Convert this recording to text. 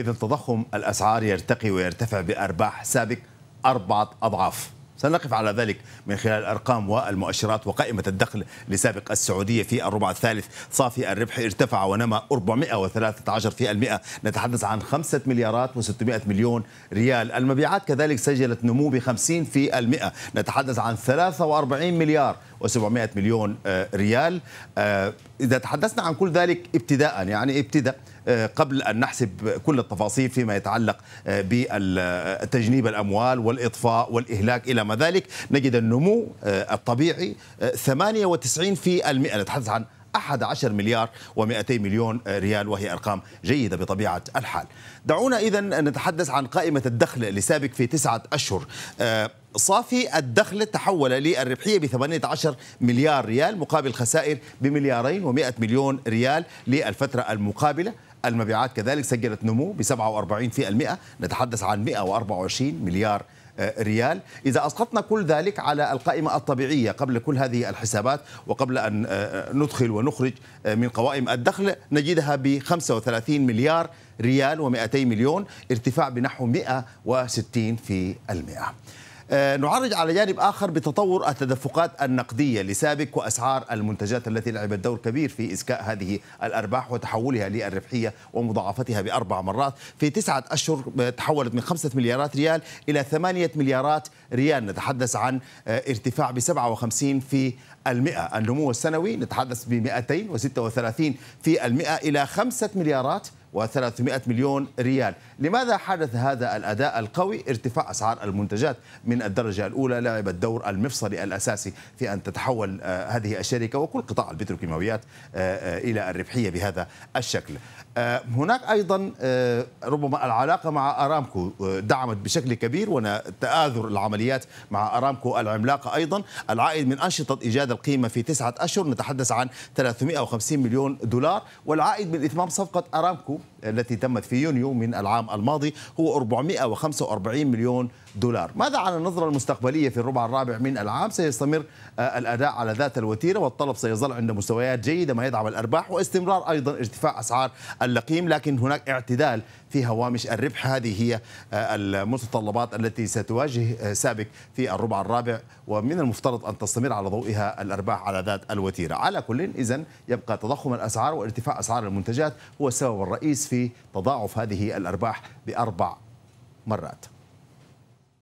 إذا تضخم الأسعار يرتقي ويرتفع بأرباح سابق أربعة أضعاف. سنقف على ذلك من خلال الأرقام والمؤشرات وقائمة الدخل لسابق السعودية في الربع الثالث. صافي الربح ارتفع ونما 413% نتحدث عن 5 مليارات و600 مليون ريال. المبيعات كذلك سجلت نمو ب 50% نتحدث عن 43 مليار و700 مليون ريال إذا تحدثنا عن كل ذلك ابتداء يعني ابتدأ قبل أن نحسب كل التفاصيل فيما يتعلق بتجنيب الأموال والإطفاء والإهلاك إلى ما ذلك نجد النمو الطبيعي 98 في المئة. نتحدث عن 11 مليار و200 مليون ريال وهي أرقام جيدة بطبيعة الحال. دعونا إذا نتحدث عن قائمة الدخل لسابق في تسعة أشهر. صافي الدخل تحول للربحية ب 18 مليار ريال مقابل خسائر بمليارين و100 مليون ريال للفترة المقابلة. المبيعات كذلك سجلت نمو ب 47% نتحدث عن 124 مليار ريال. إذا أسقطنا كل ذلك على القائمة الطبيعية قبل كل هذه الحسابات وقبل أن ندخل ونخرج من قوائم الدخل نجدها ب 35 مليار ريال و200 مليون ارتفاع بنحو 160 في المئة. نعرج على جانب آخر بتطور التدفقات النقدية لسابق وأسعار المنتجات التي لعبت دور كبير في إسكاء هذه الأرباح وتحولها للربحية ومضاعفتها بأربع مرات. في تسعة أشهر تحولت من خمسة مليارات ريال إلى ثمانية مليارات ريال. نتحدث عن ارتفاع ب 57 في المئة. النمو السنوي نتحدث ب 236 في المئة إلى خمسة مليارات و300 مليون ريال. لماذا حدث هذا الأداء القوي؟ ارتفاع أسعار المنتجات من الدرجة الأولى لعب الدور المفصلي الأساسي في أن تتحول هذه الشركة وكل قطاع البتروكيماويات إلى الربحية بهذا الشكل. هناك أيضا ربما العلاقة مع أرامكو دعمت بشكل كبير وتآذر العمليات مع أرامكو العملاقة أيضا. العائد من أنشطة إيجاد القيمة في تسعة أشهر نتحدث عن 350 مليون دولار والعائد من إتمام صفقة أرامكو التي تمت في يونيو من العام الماضي هو 445 مليون دولار. ماذا عن النظرة المستقبلية في الربع الرابع من العام؟ سيستمر الأداء على ذات الوتيرة والطلب سيظل عند مستويات جيدة ما يدعم الأرباح واستمرار أيضا ارتفاع أسعار اللقيم لكن هناك اعتدال في هوامش الربح. هذه هي المتطلبات التي ستواجه سابق في الربع الرابع ومن المفترض أن تستمر على ضوئها الأرباح على ذات الوتيرة. على كل إذن يبقى تضخم الأسعار وارتفاع أسعار المنتجات هو السبب الرئيس في تضاعف هذه الأرباح بأربع مرات.